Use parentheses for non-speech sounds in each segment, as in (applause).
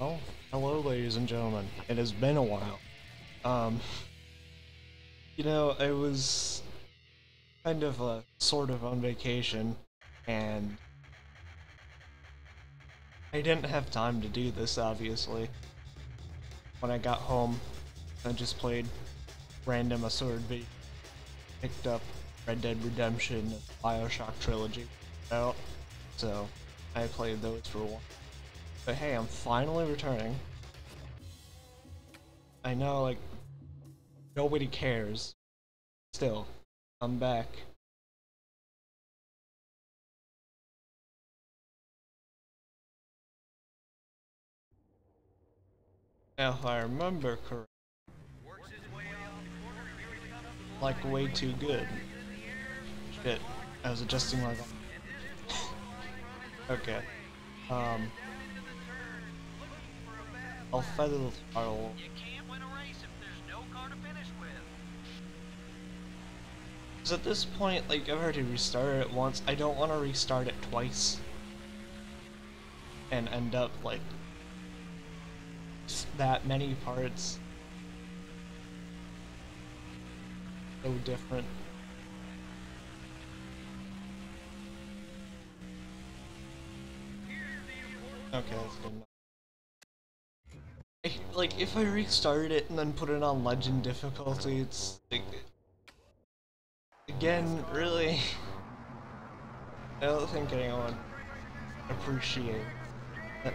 Oh, hello, ladies and gentlemen. It has been a while. Um, you know, I was kind of uh, sort of on vacation, and I didn't have time to do this, obviously. When I got home, I just played random Asord V. Picked up Red Dead Redemption, Bioshock Trilogy out, so I played those for a while. But hey, I'm finally returning. I know, like, nobody cares. Still, I'm back. Now, if I remember correctly, like way too good. Shit, I was adjusting my (laughs) okay. Um, I'll feather the throttle. You can't win a race if there's no car to finish with. Because at this point, like, I've already restarted it once. I don't want to restart it twice. And end up, like, s- that many parts. So different. Okay, that's good enough. Like, if I restart it and then put it on legend difficulty, it's like again, really, I don't think anyone appreciate it.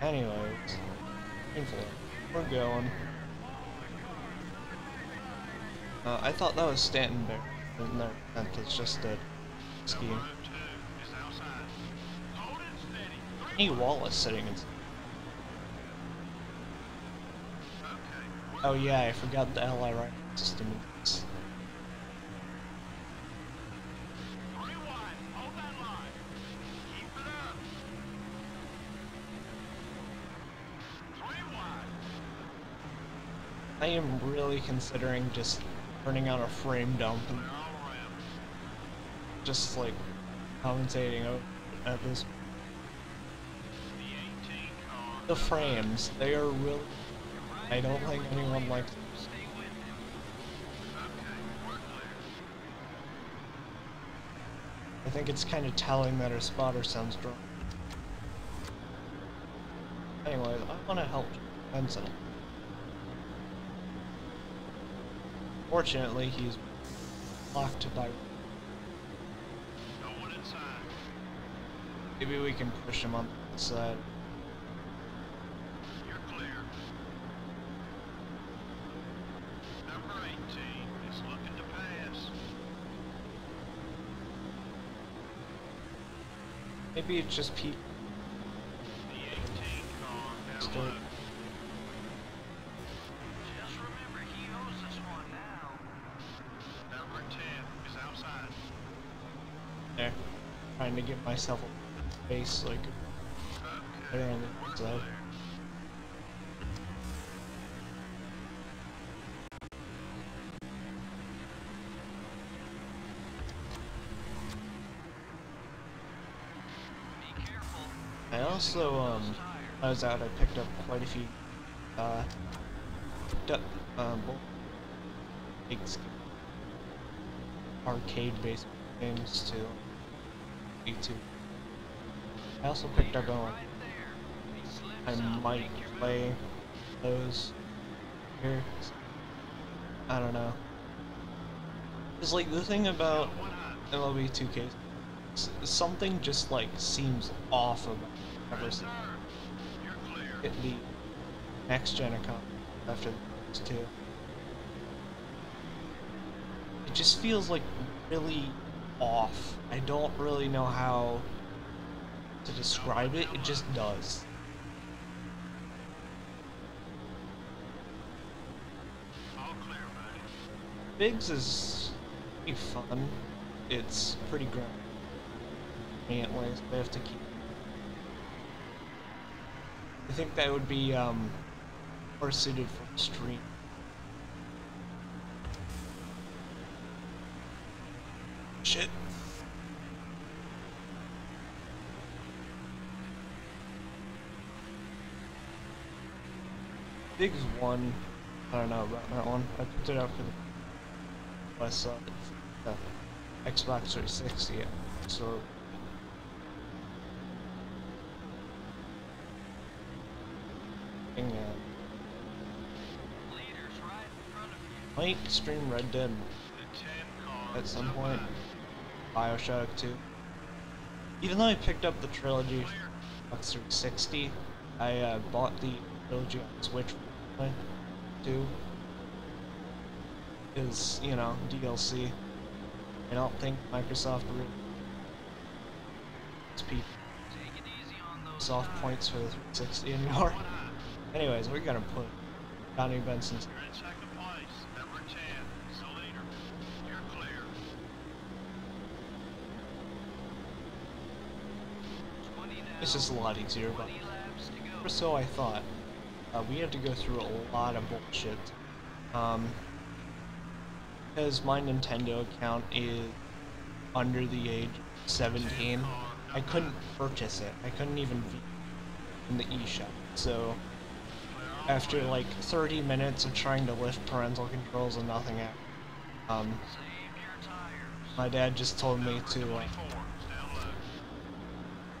Anyways. We're going. Uh, I thought that was Stanton Barrett, but no, that's just a scheme. Hey, Wallace sitting in. Oh yeah, I forgot the ally right system. I am really considering just turning on a frame dump and just like commentating o- at this. The frames, they are really. I don't think anyone likes. I think it's kind of telling that her spotter sounds drunk. Anyways, I want to help Benson. Fortunately, he's locked by. Maybe we can push him on the side. You're clear. Number 18 is looking to pass. Maybe it's just Pete. The 18 car has Still- left. Just remember, he owes us one now. Number 10 is outside. There. Trying to give myself a face like Okay. better on We're the side. clear. Be careful. I also, um, I was out, I picked up quite a few, uh, um, arcade-based games too. Me too. I also picked up, um. Be slim I might play those here. I don't know. It's like the thing about MLB 2K, something just like seems off about it since it the next gen account after this two. It just feels like really off. I don't really know how to describe it. It just does. Biggs is pretty fun. It's pretty at least. I have to keep. I think that would be um more suited for the stream. Shit. Biggs one. I don't know about that one. I picked it up for the West Side. Uh, Xbox 360. Yeah. So. And Leaders right in front of you. Might stream Red Dead The 10 car at some point. Bioshock 2. Even though I picked up the trilogy. Xbox 360, I uh, bought the trilogy on Switch too. Is you know DLC. I don't think Microsoft really gives people soft points for the 360 anymore. (laughs) Anyways, we're gonna put Johnny Benson's. You're in second place. Number 10 is the leader. You're clear. 20 now. It's just a lot easier, but 20 laps to go. or so I thought. Uh, we had to go through a lot of bullshit. Um, because my Nintendo account is under the age of 17, I couldn't purchase it. I couldn't even in the eShop. So, after like 30 minutes of trying to lift parental controls and nothing happened, um, my dad just told me to uh, 24 is down low.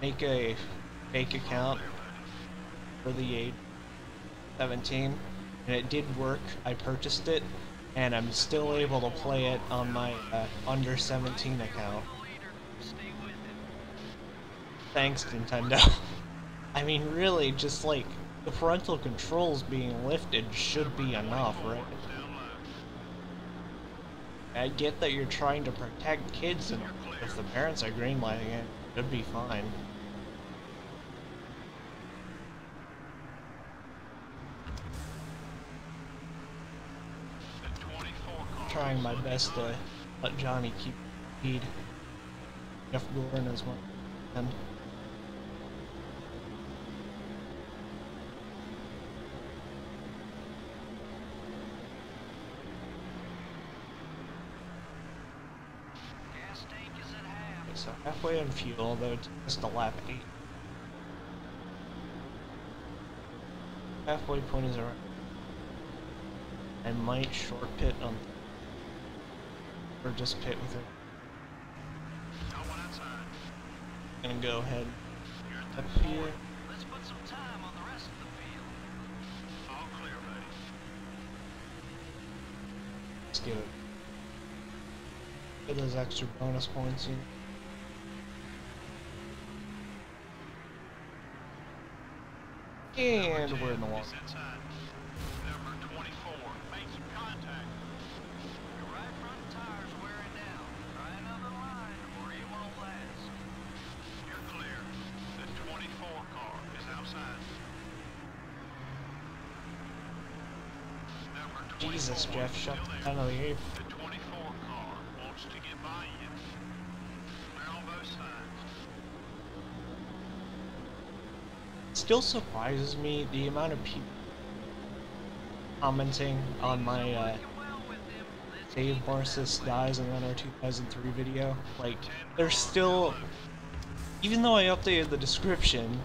make a fake account for the age 17 and it did work. I purchased it and i'm still able to play it on my uh, under 17 account. Thanks nintendo. (laughs) I mean really just like the parental controls being lifted should be enough right? I get that you're trying to protect kids and if the parents are greenlighting it it should be fine The 24 car trying my best to let Johnny keep speed. Jeff Gordon as well. And so halfway on fuel, though it's just a lap eight. Halfway point is around. I might short pit on, or just pit with it. Outside. And go ahead up here. Let's put some time on the rest of the field. All clear, buddy. Let's give it. Get those extra bonus points in. And we're in the wall. Is inside. Number 24. Make some contact. Your right front tire's wearing down. Try another line or you won't last. You're clear. The 24 car is outside. Number 24 Jesus, Jeff, shut still there. down on the eighth. The 24 car wants by you. They're on both. Still surprises me the amount of people commenting on my uh, Dave Marcis dies in our 2003 video. Like, there's still, even though I updated the description,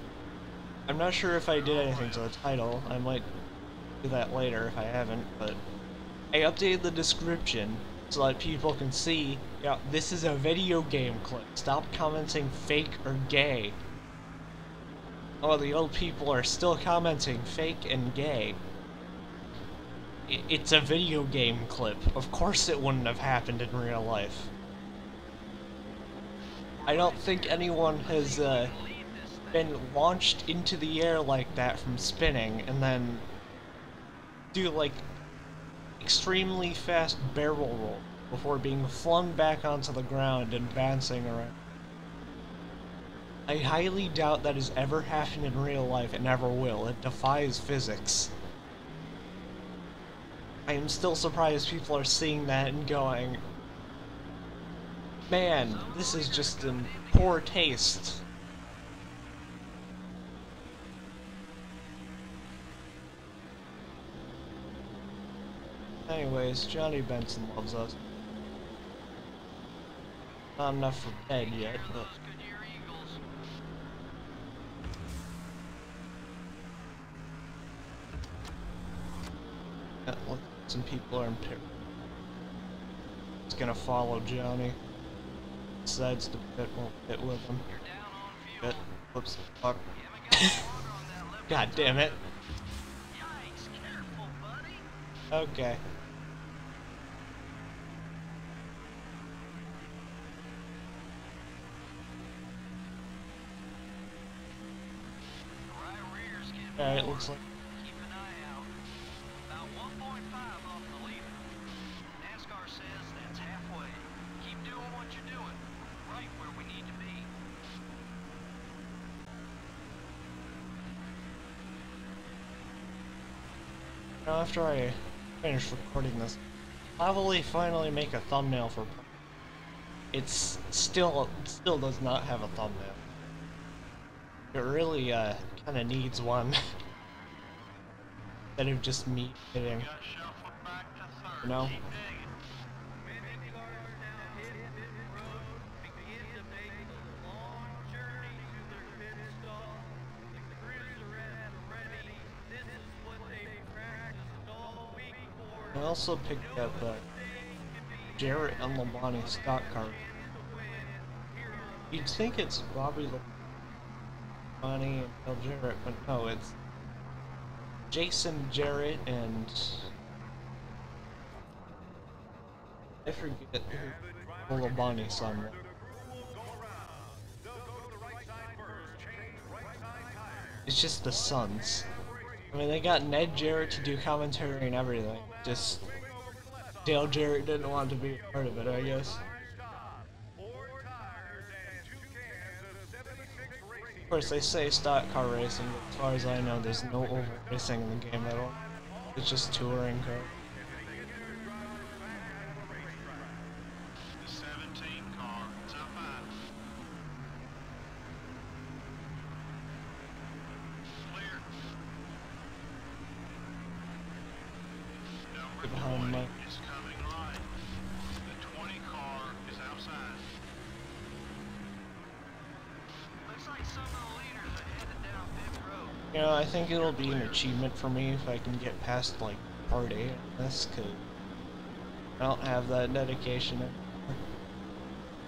I'm not sure if I did anything to the title. I might do that later if I haven't, but I updated the description so that people can see, yeah, this is a video game clip. Stop commenting fake or gay. Oh, the old people are still commenting fake and gay. It's a video game clip. Of course it wouldn't have happened in real life. I don't think anyone has uh, been launched into the air like that from spinning and then do like extremely fast barrel roll before being flung back onto the ground and bouncing around. I highly doubt that has ever happened in real life and never will. It defies physics. I am still surprised people are seeing that and going, man, this is just in poor taste. Anyways, Johnny Benson loves us. Not enough for bed yet, but those Goodyear Eagles. Yeah, look, some people are in pit. It's gonna follow Johnny. Decides the pit won't fit with him. You're down on. Pit. Whoops. Fuck. You haven't got longer on that left (laughs) God damn it. Yikes, careful, buddy. Okay. Right rear's getting Alright, more. Looks like Keep an eye out. About 1.5 off the leader. NASCAR says that's halfway. Keep doing what you're doing. Right where we need to be. Now, after I finish recording this, I will finally make a thumbnail for. It's still still does not have a thumbnail. It really uh kind of needs one. (laughs) Instead of just me hitting, you know. I also picked up uh, Jarrett and Labonte stock car. You'd think it's Robbie Labonte and Bill Jarrett, but no, it's Jason Jarrett and I forget who the Labonte son was. It's just the sons. I mean, they got Ned Jarrett to do commentary and everything. Just Dale Jarrett didn't want to be part of it, I guess. Course, they say stock car racing, but as far as I know, there's no over racing in the game at all. It's just touring car. Think it'll be an achievement for me if I can get past, like, part 8 of this, because I don't have that dedication.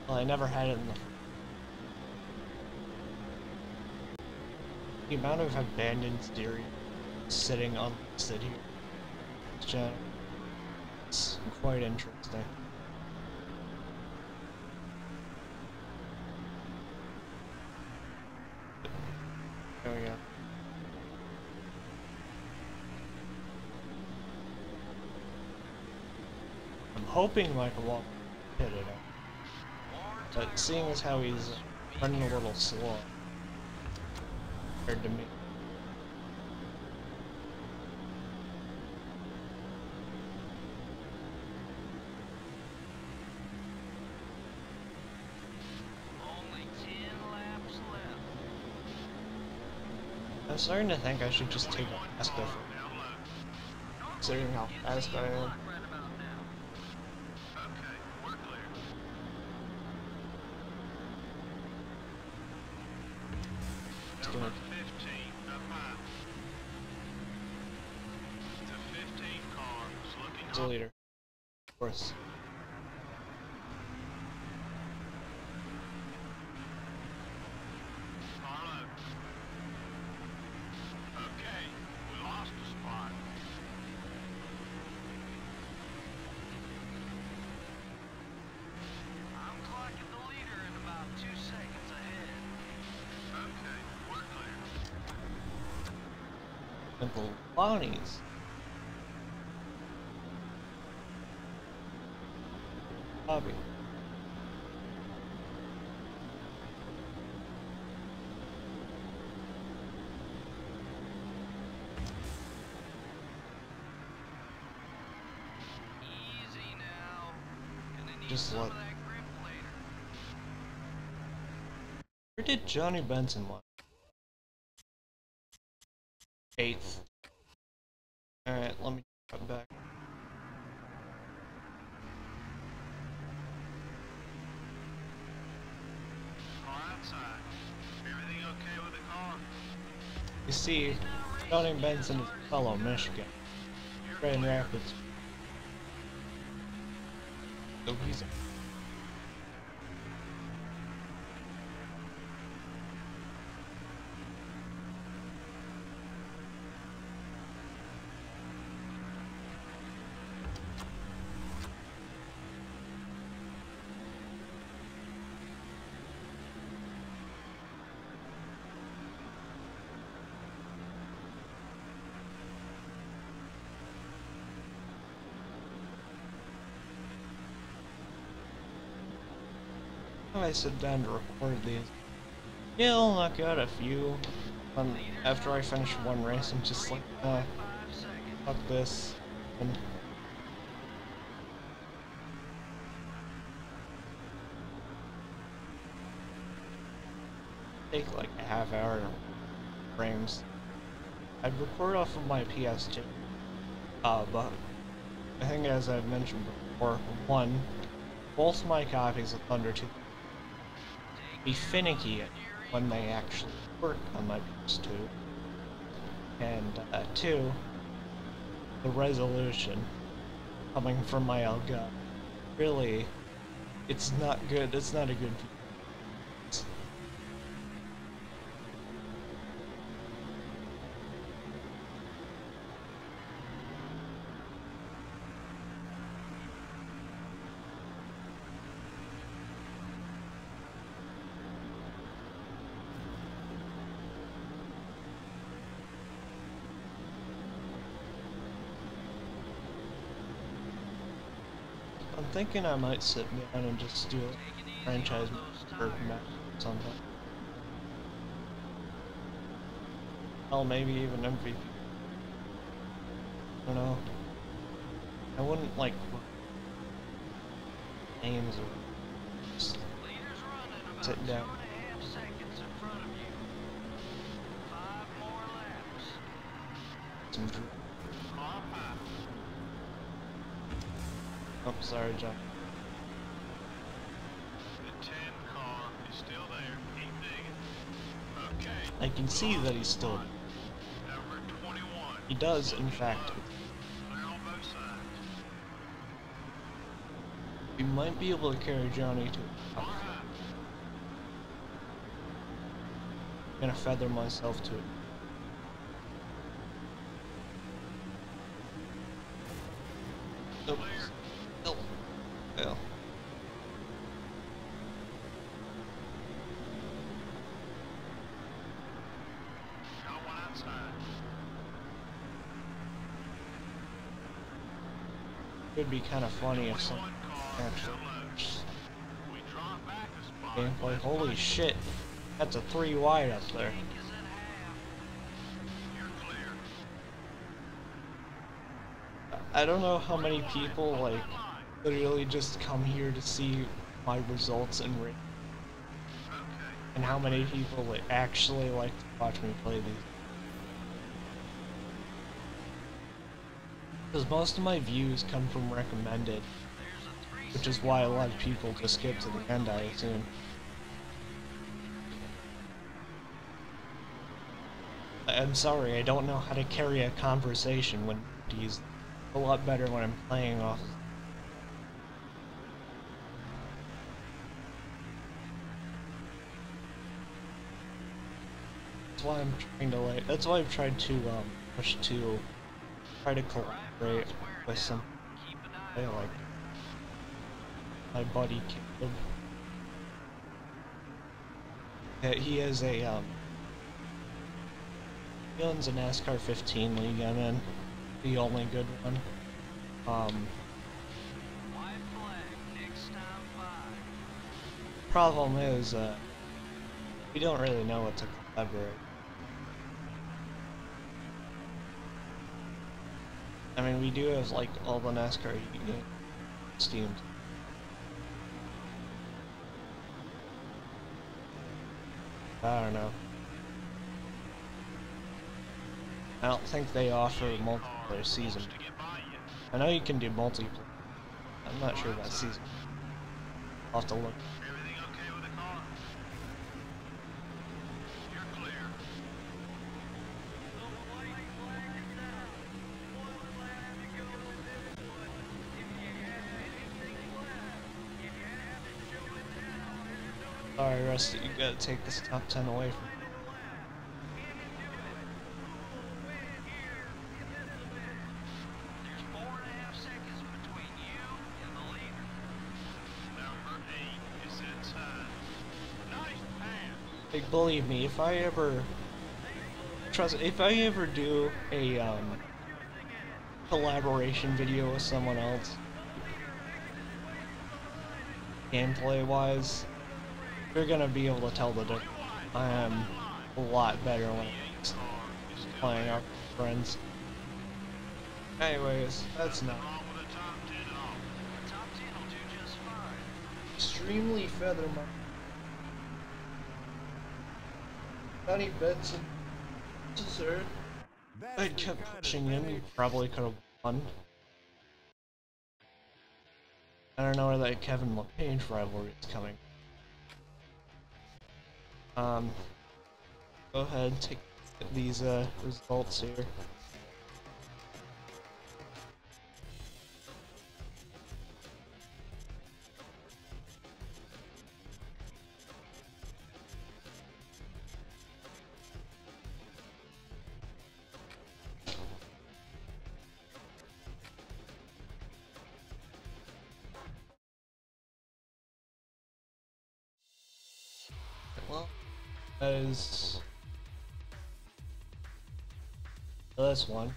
Well, I never had it in the... The amount of abandoned theory sitting here. It's just- It's quite interesting. There we go. Hoping Michael won't hit it up. But seeing as how he's running a little slow compared to me. Only 10 laps left. I'm starting to think I should just take a fast considering how fast I am. And the Lonnies. Bobby. Easy now. Gonna need Just some let- of that grip later. Where did Johnny Benson land? Eighth. Alright, let me cut back. Car outside. Everything okay with the car? You see, Johnny Benson is a fellow Michigan. Grand Rapids. So he's I sit down to record these. Yeah, I'll knock out a few. After I finish one race, I'm just like, uh, fuck this. And take like a half hour frames. I'd record off of my PS2. Uh, but I think as I've mentioned before, one, both my copies of Thunder 2 be finicky when they actually work on my PS2. And uh, two, the resolution coming from my Elgato, really, it's not good. It's not a good. I'm thinking I might sit down and just do a franchise or something. Oh, maybe even MVP. I don't know. I wouldn't like names or just sit down. and a half seconds in front of you. Five more laps. Some dr- Car five. Oh, sorry, John. The 10 car is still there. Keep digging. Okay. I can see that he's still. Number 21. He does, in fact. We might be able to carry Johnny to. I'm gonna feather myself to it. Oops. Oh. Well. Got one outside. It'd be kind of funny if some 21 car actually still low. We drop back a spot. gameplay. Holy shit, that's a three wide up there. I don't know how many people like literally just come here to see my results and and how many people like actually like to watch me play these. Because most of my views come from recommended, which is why a lot of people just skip to the end, I assume. I'm sorry, I don't know how to carry a conversation when he's a lot better when I'm playing off. That's why I'm trying to like. That's why I've tried to um, push to try to collaborate with some eye like my buddy Caleb. Yeah, he has a um. He owns a NASCAR 15 league I'm in, the only good one. Um, problem is, uh, we don't really know what to collaborate. I mean, we do have like all the NASCAR steamed. I don't know. I don't think they offer multiplayer season. I know you can do multiplayer. I'm not sure about season. I'll have to look. Rusty, you gotta take this top 10 away from. Like, believe me, if I ever trust, if I ever do a um, collaboration video with someone else, gameplay wise, you're gonna be able to tell the difference. I am a lot better when it's playing our friends. Anyways, that's not Along with a top ten off. The top ten will do just fine. extremely feather my. And sir? That's I kept pushing him, you probably could have won. I don't know where that Kevin LePage rivalry is coming. Um, go ahead, take these uh, results here. This one,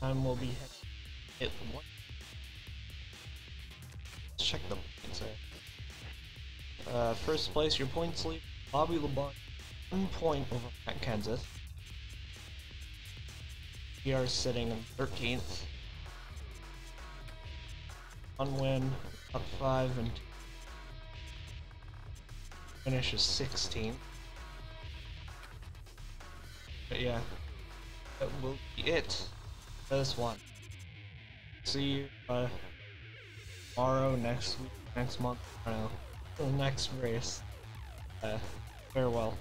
time will be hit one. Let's check the points. Uh, first place, your points lead Bobby Labonte, one point over Matt Kenseth. We are sitting in 13th. One win, up five, and finish is 16. But yeah, that will be it for this one. See you uh, tomorrow, next week, next month, I don't know, the next race. Uh, farewell.